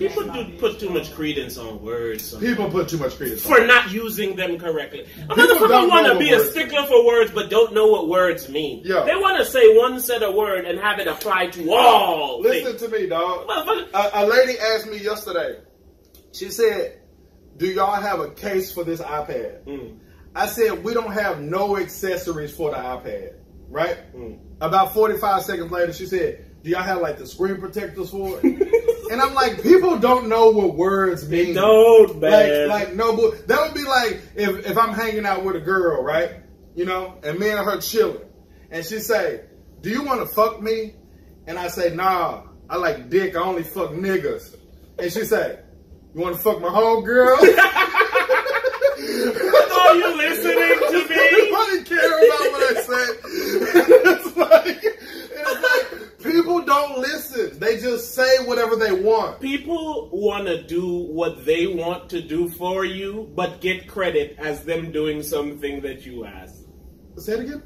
People do put too much credence on words. sometimes. People put too much credence for not using them correctly. A People motherfucker want to be a stickler for words, but don't know what words mean. Yeah. They want to say one set of word and have it apply to all. Listen things. to me, dog. A, a lady asked me yesterday. She said, "Do y'all have a case for this iPad?" Mm. I said, "We don't have no accessories for the iPad." Right? Mm. About 45 seconds later, she said, "Do y'all have like the screen protectors for it?" and I'm like, "People don't know what words mean." don't, like, man. like no, but that would be like if if I'm hanging out with a girl, right? You know, and me and her chilling, and she say, "Do you want to fuck me?" And I say, "Nah, I like dick. I only fuck niggas." And she say, "You want to fuck my whole girl?" Are you listening to me? Nobody care about what I said. it's like people don't listen. They just say whatever they want. People want to do what they want to do for you, but get credit as them doing something that you ask. Say it again.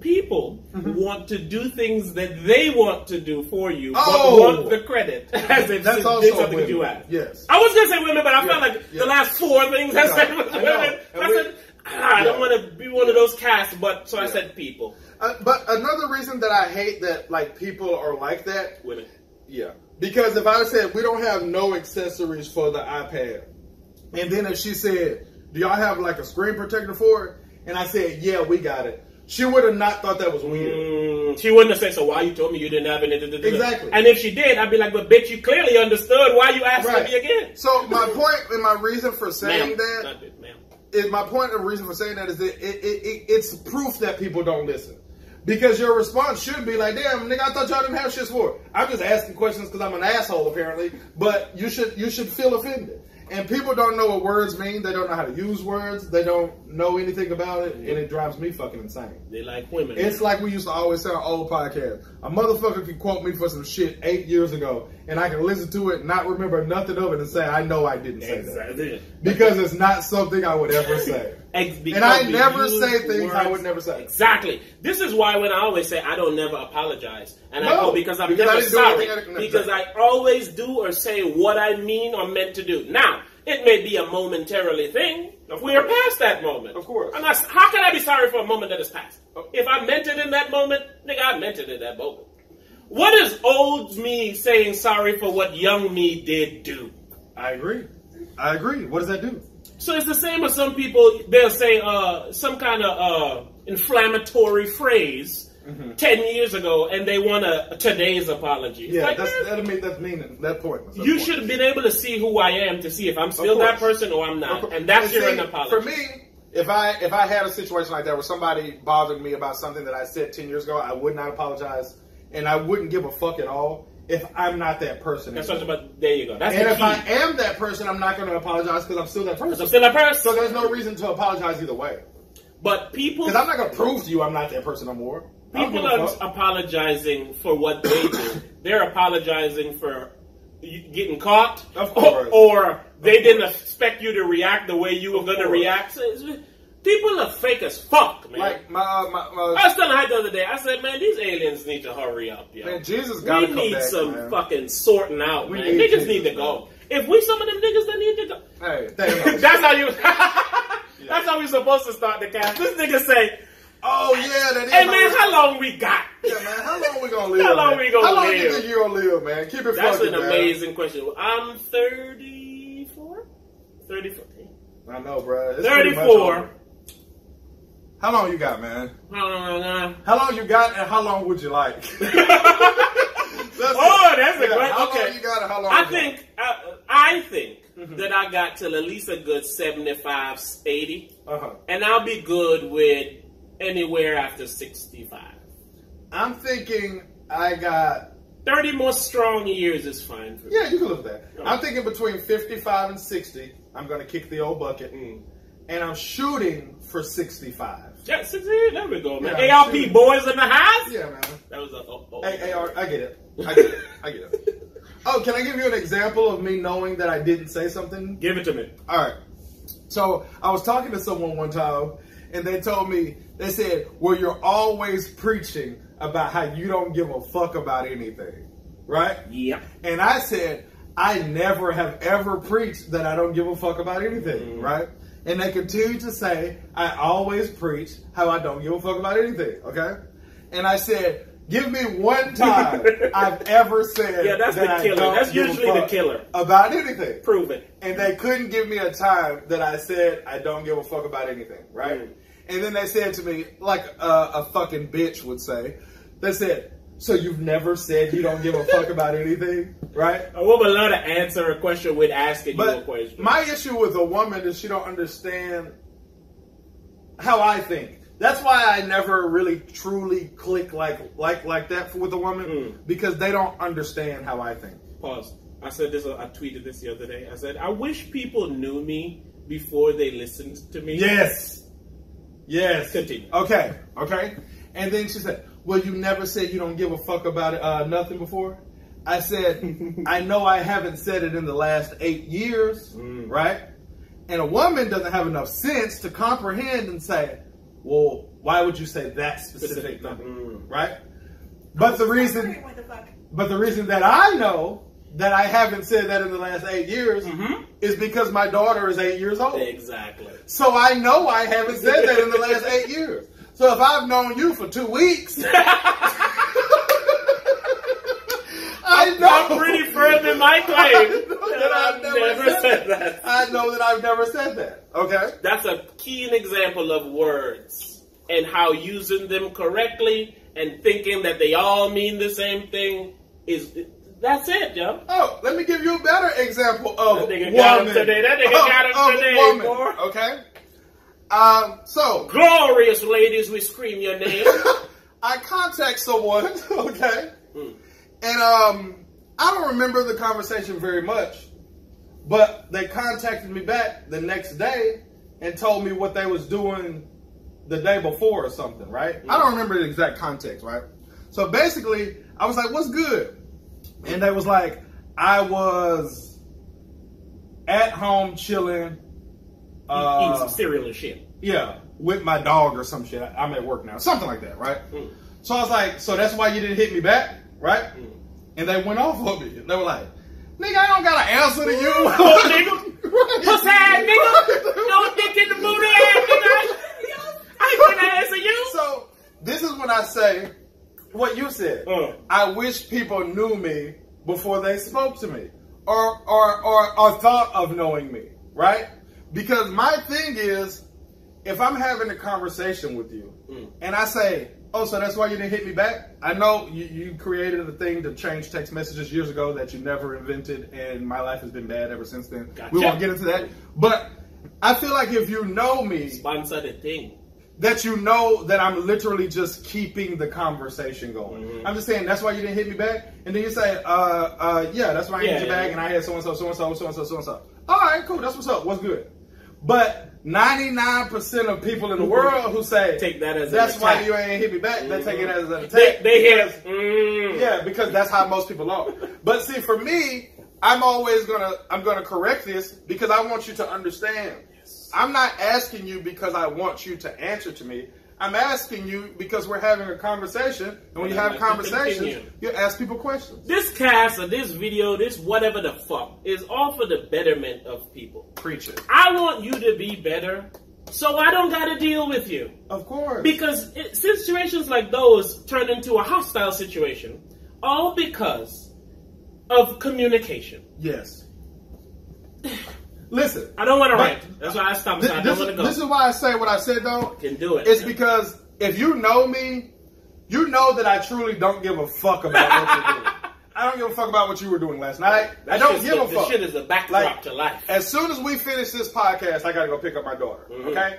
People Mm-hmm. want to do things that they want to do for you, Oh! but want the credit as if That's also something women. you asked. Yes. I was gonna say women, but I Yeah, felt like yeah. the last four things I said was I women. I said, ah, I don't want to be one of those casts, but so I said people. Uh, but another reason that I hate that like people are like that Women. Yeah. Because if I said we don't have no accessories for the iPad, and then if she said, "Do y'all have like a screen protector for it?" and I said, "Yeah, we got it," she would have not thought that was weird. Mm, she wouldn't have said, so why you told me you didn't have it? da, da, da, da." Exactly. And if she did, I'd be like, but bitch, you clearly understood why you asked Right. me again. So my point and my reason for saying that Not it, ma'am. Is my point and reason for saying that is that it, it, it, it's proof that people don't listen. Because your response should be like, "Damn, nigga, I thought y'all didn't have shit for it." I'm just asking questions because I'm an asshole, apparently. But you should you should feel offended. And people don't know what words mean. They don't know how to use words. They don't know anything about it, and it drives me fucking insane. They like women. It's like we used to always say on old podcasts. A motherfucker can quote me for some shit eight years ago, and I can listen to it, not remember nothing of it, and say, I know I didn't say that. Because it's not something I would ever say. Ex- And I never say things I would never say. Exactly. This is why when I always say I don't never apologize, and I No, go because I'm because never didn't sorry, I- because I always do or say what I mean or meant to do. Now it may be a momentarily thing. Of we are past that moment. Of course. I'm not, how can I be sorry for a moment that is past? Oh. If I meant it in that moment, nigga, I meant it in that moment. What is old me saying sorry for what young me did do? I agree. I agree. What does that do? So it's the same as some people, they'll say uh, some kind of uh, inflammatory phrase 10 years ago and they want a, today's apology. It's Mm-hmm. Yeah, like, that's, man, that'll mean that's meaning that point. That's you point. should have been able to see who I am to see if I'm still that person or I'm not. And that's And your see, apology. For me, if I if I had a situation like that where somebody bothered me about something that I said ten years ago, I would not apologize, and I wouldn't give a fuck at all if I'm not that person. That's anymore. about, there you go. That's and if key. I am that person, I'm not going to apologize because I'm still that person. I'm still that person. so there's no reason to apologize either way. but people, Because I'm not going to prove to you I'm not that person no more. People are apologizing for what they do. They're apologizing for getting caught, Of course. or, or they Of didn't expect you to react the way you were going to react. So people are fake as fuck, man. Like my uh, my, my I was telling Hype the other day. I said, man, these aliens need to hurry up, yo. man, Jesus we got to come need back, some man. fucking sorting out, We man. need niggas Jesus, need to man. go. If we some of them niggas that need to go, Hey, that's how you. That's how we supposed to start the cast. This nigga say, oh yeah, that is. "Hey man, how long we got?" Yeah, man. How long we gonna live? How long man? we gonna live? How long live? you think you gonna live, man? Keep it That's fucking, an man. amazing question. I'm 34. 34. I know, bro. It's 34. How long you got, man? oh, How long you got, and how long would you like? that's Oh, that's a yeah, great- How okay. long you got, and how long? I you think uh, I think that I got till at least a good 75, 80, Uh huh. and I'll be good with anywhere after 65. I'm thinking I got. 30 more strong years is fine for. Yeah, you can live with that. I'm thinking between 55 and 60. I'm gonna kick the old bucket, Mm. And I'm shooting for 65. Yeah, 60, there we go, man. Yeah, ARP sure. boys in the house. Yeah, man. That was a. Oh, oh. Hey, AR, I get it. I get it. I get it. Oh, can I give you an example of me knowing that I didn't say something? Give it to me. All right. So I was talking to someone one time, and they told me they said, "Well, you're always preaching about how you don't give a fuck about anything, right?" Yep. And I said, I never have ever preached that I don't give a fuck about anything, mm-hmm. right? And they continue to say I always preach how I don't give a fuck about anything, okay? And I said, give me one time I've ever said Yeah, that's that the I killer. don't That's usually the killer. about anything. Prove it. And they couldn't give me a time that I said I don't give a fuck about anything, right? Mm. And then they said to me, like a, a fucking bitch would say, they said, "So you've never said you don't give a fuck about anything, right?" A woman love to answer a question with asking you a question. my issue with a woman is she don't understand how I think. That's why I never really truly click like like like that with a woman Mm. because they don't understand how I think. Pause. I said this. I tweeted this the other day. I said I wish people knew me before they listened to me. Yes. Yes. Continue. Okay. Okay. And then she said, "Well, you never said you don't give a fuck about uh, nothing before." I said, "I know I haven't said it in the last eight years, Mm. right?" And a woman doesn't have enough sense to comprehend and say, "Well, why would you say that specific Specific number?" Mm. Right? But the reason, What the fuck? but the reason that I know that I haven't said that in the last eight years Mhm. is because my daughter is eight years old. Exactly. So I know I haven't said that in the last eight years. So if I've known you for two weeks, I know I'm pretty firm in my claim I know that that I've I've never, never said, said that. I know that I've never said that. Okay. That's a keen example of words and how using them correctly and thinking that they all mean the same thing is. That's it, yo. Oh, let me give you a better example of That nigga got him woman. today. That nigga Of- got him today, woman, boy. Okay. Um. So Glorious ladies, we scream your name. I contact someone. Okay. Mm. And um, I don't remember the conversation very much, but they contacted me back the next day and told me what they was doing the day before or something, right? I don't remember the exact context, right? So basically, I was like, "What's good?" And they was like, "I was at home chilling." Eating Uh, some cereal and shit. Yeah, with my dog or some shit. I'm at work now, something like that, right? Mm. So I was like, so that's why you didn't hit me back, right? Mm. And they went off on me. They were like, nigga, I don't got an answer to you. Nigga. Puss ass nigga. No dick in the booty ass nigga. I ain't gonna answer you. So this is when I say what you said. Uh. I wish people knew me before they spoke to me, or or or, or thought of knowing me, right? Because my thing is, if I'm having a conversation with you Mm. and I say, "Oh, so that's why you didn't hit me back?" I know you, you created a thing to change text messages years ago that you never invented, and my life has been bad ever since then. Gotcha. We won't get into that, but I feel like if you know me, Sponsor the thing. that you know that I'm literally just keeping the conversation going. Mhm. I'm just saying that's why you didn't hit me back, and then you say, uh, uh, yeah, that's why I Yeah, hit you yeah, back, yeah. and I had so and so, so and so, so and so, so and so. All right, cool, that's what's up. What's good? But 99% of people in the world who say Take that as that's why you ain't hit me back, they take it as an attack. they hear, because- mm. yeah, because that's how most people are. But see, for me, I'm always gonna I'm gonna correct this because I want you to understand. I'm not asking you because I want you to answer to me. I'm asking you because we're having a conversation, and when you have to conversations, you ask people questions. This cast or this video, this whatever the fuck, is all for the betterment of people. Preach it. I want you to be better, so I don't gotta deal with you. Of course. Because it, situations like those turn into a hostile situation, all because of communication. yes. Listen. I don't want to rant. That's why I stopped. This, I don't want to is, go. this is why I say what I said though. can do it. It's because if you know me, you know that I truly don't give a fuck about what you're doing. I don't give a fuck about what you were doing last night. I don't give the, a fuck. The shit is a backdrop Like, to life. As soon as we finish this podcast, I gotta go pick up my daughter. Mhm. Okay?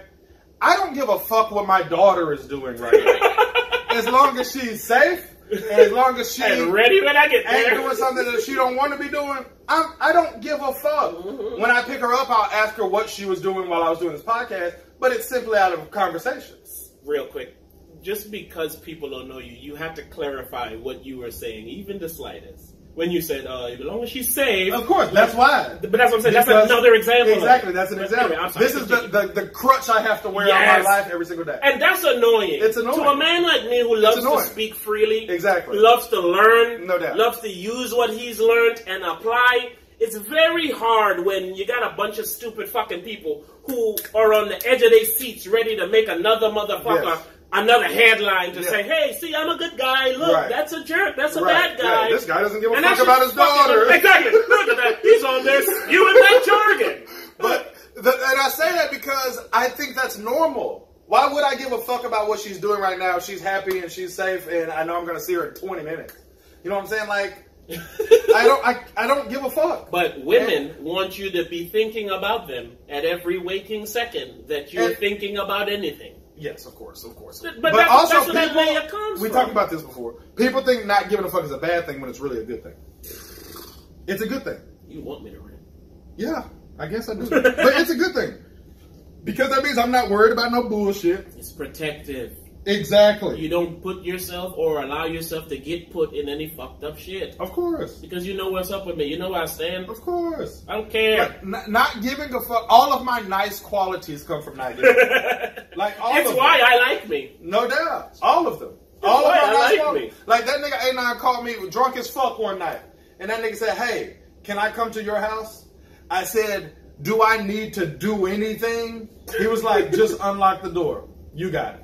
I don't give a fuck what my daughter is doing right now. as long as she's safe, as long as she and ready when I get ain't doing something that she don't want to be doing, I'm, I don't give a fuck. Mhm. When I pick her up, I'll ask her what she was doing while I was doing this podcast, but it's simply out of conversations. Real quick, just because people don't know you, you have to clarify what you were saying, even the slightest. When you said, uh, as long as she's safe. Of course, that's why. But that's what I'm saying. Because- that's another example. Exactly, that's an example. anyway, sorry, this is the, the, the crutch I have to wear on my life every single day. And that's annoying. It's annoying. To a man like me who loves to speak freely, Exactly. loves to learn, No doubt. loves to use what he's learned and apply, it's very hard when you got a bunch of stupid fucking people who are on the edge of their seats ready to make another motherfucker Yes. Another headline to Yeah. say, hey, see, I'm a good guy. Look, Right. that's a jerk. That's a Right, bad guy. right. This guy doesn't give a And fuck about his daughter. Exactly. Look at that. He's on this. You and that jargon. But the, and I say that because I think that's normal. Why would I give a fuck about what she's doing right now? She's happy and she's safe, and I know I'm going to see her in 20 minutes. You know what I'm saying? Like, I don't, I, I don't give a fuck. But women want you to be thinking about them at every waking second that you're And- thinking about anything. Yes, of course, of course. But that's- that's where that layer comes we from. talked about this before. People think not giving a fuck is a bad thing when it's really a good thing. It's a good thing. You want me to rant. Yeah, I guess I do. but it's a good thing. Because that means I'm not worried about no bullshit. It's protective. Exactly. You don't put yourself or allow yourself to get put in any fucked up shit. Of course. Because you know what's up with me. You know where I stand. Of course. I don't care. Like, n- not giving a fuck. All of my nice qualities come from not giving. Like all It's of why them. I like me. No doubt. All of them. All of why I like me. Like that nigga A9 called me drunk as fuck one night. And that nigga said, Hey, can I come to your house? I said, Do I need to do anything? He was like, Just unlock the door. You got it.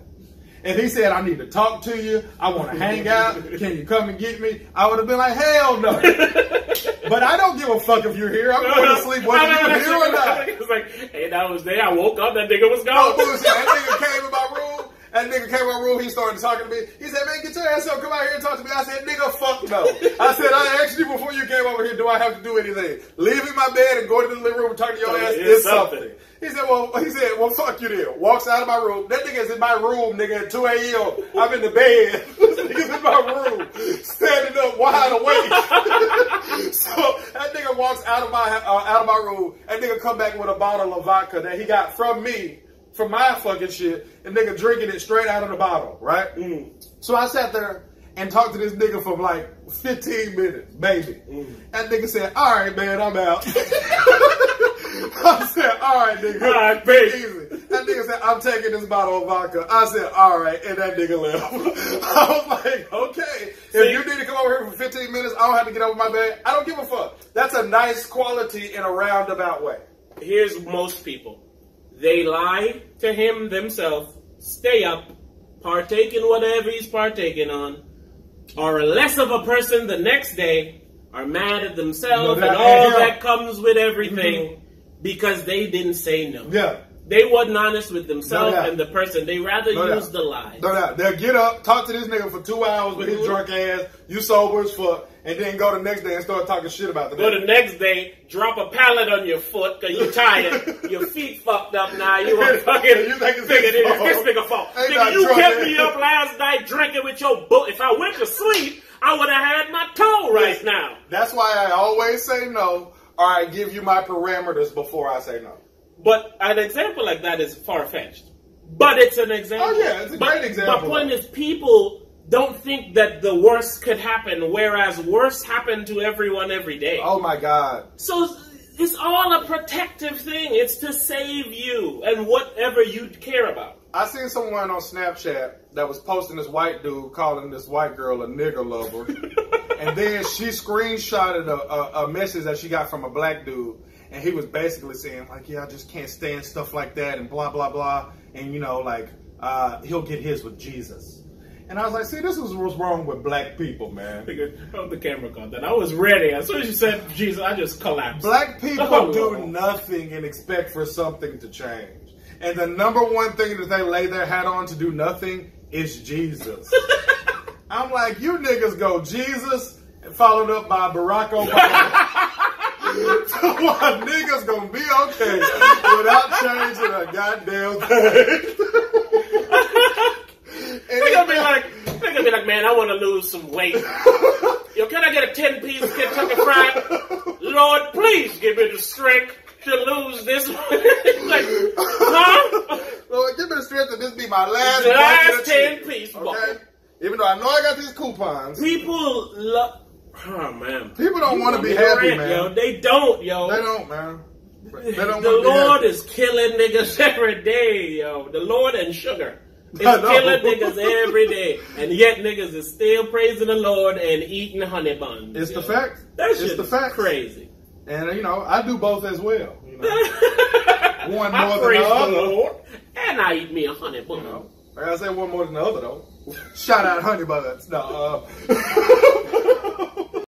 And he said, I need to talk to you. I want to hang out. Can you come and get me? I would have been like, hell no. but I don't give a fuck if you're here. I'm going to sleep whether you're here or not. Like, hey, that was there. I woke up. That nigga was No gone. Oh, bullshit. That nigga came in my room. That nigga came in my room. He started talking to me. He said, "Man, get your ass up. Come out here and talk to me." I said, "Nigga, fuck no." I said, "I asked you before you came over here. Do I have to do anything? Leaving my bed and going to the living room and talking to your ass It's is something. something." He said, "Well, he said, well, fuck you then." Walks out of my room. That nigga's in my room, nigga, at 2 a.m. I'm in the bed. this nigga's in my room, standing up, wide awake. so that nigga walks out of my uh, out of my room. That nigga come back with a bottle of vodka that he got from me, from my fucking shit, and nigga drinking it straight out of the bottle, right? So I sat there and talked to this nigga for like 15 minutes, maybe. That nigga said, "All right, man, I'm out." I said, "All right, nigga, All right, baby." easy." That nigga said, "I'm taking this bottle of vodka." I said, "All right," and that nigga left. I was like, "Okay, See? if you need to come over here for 15 minutes, I don't have to get over my bed. I don't give a fuck." That's a nice quality in a roundabout way. Here's most people. They lie to him themselves, stay up, partake in whatever he's partaking on, are less of a person the next day, are mad at themselves No, and all that comes with everything because they didn't say no. Yeah. They wasn't honest with themselves No and the person. They rather No use doubt. the lie. No doubt. They'll get up, talk to this nigga for two hours with his Mhm. drunk ass, you sober as fuck, and then go the next day and start talking shit about the Go nigga. the next day, drop a pallet on your foot because you're tired. your feet fucked up now. You want fucking You think it's figure his it fault. This nigga fault. Nigga, you kept me up last night drinking with your book. If I went to sleep, I would have had my toe right now. That's why I always say no, or I give you my parameters before I say no. But an example like that is far fetched. But it's an example. Oh, yeah, it's a But- great example. My point is, people don't think that the worst could happen, whereas worse happen to everyone every day. Oh my god. So it's all a protective thing. It's to save you and whatever you care about. I seen someone on Snapchat that was posting this white dude calling this white girl a nigger lover. and then she screenshotted a, a, a message that she got from a black dude. And he was basically saying, like, yeah, I just can't stand stuff like that and blah, blah, blah. And, you know, like, uh, he'll get his with Jesus. And I was like, see, this is what's wrong with black people, man. Oh, the camera caught that. I was ready. As soon as you said Jesus, I just collapsed. Black people Oh. do nothing and expect for something to change. And the number one thing that they lay their hat on to do nothing is Jesus. I'm like, you niggas go Jesus, followed up by Barack Obama. Why niggas gonna be okay without changing a goddamn thing? They're gonna be like, they're gonna be like, man, I want to lose some weight. Yo, can I get a ten piece Kentucky Fried? Lord, please give me the strength to lose this. like, huh? Lord, give me the strength that this be my last, last bucket of 10 chips, piece Okay? Even though I know I got these coupons. People love. Oh man, People don't wanna be me happy, rant, man. Yo, they don't, yo. They don't, man. They don't the Lord is killing niggas every day, yo. The Lord and sugar is killing niggas every day, and yet niggas is still praising the Lord and eating honey buns. It's yo. the fact. That It's shit the fact. crazy. And you know I do both as well. You know, one more than the other. Lord, and I eat me a honey bun. You know, like I said, one more than the other though. Shout out honey buns. No, uh,